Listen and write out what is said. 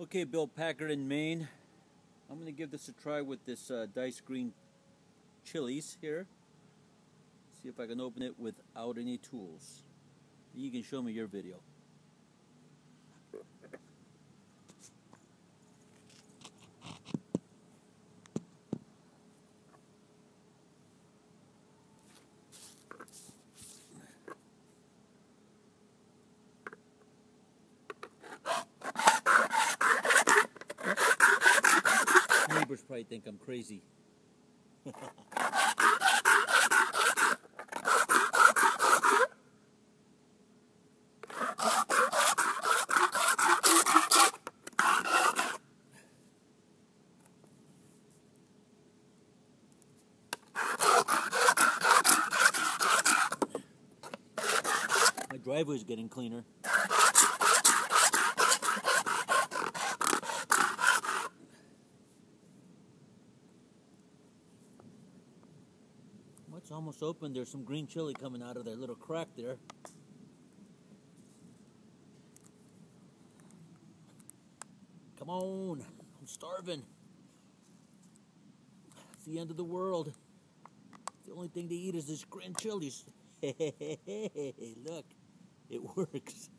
Okay, Bill Packard in Maine. I'm going to give this a try with this uh, diced green chilies here. See if I can open it without any tools. You can show me your video. Neighbors probably think I'm crazy. My driveway is getting cleaner. It's almost open. There's some green chili coming out of that little crack there. Come on. I'm starving. It's the end of the world. The only thing to eat is this green chilies. Look, it works.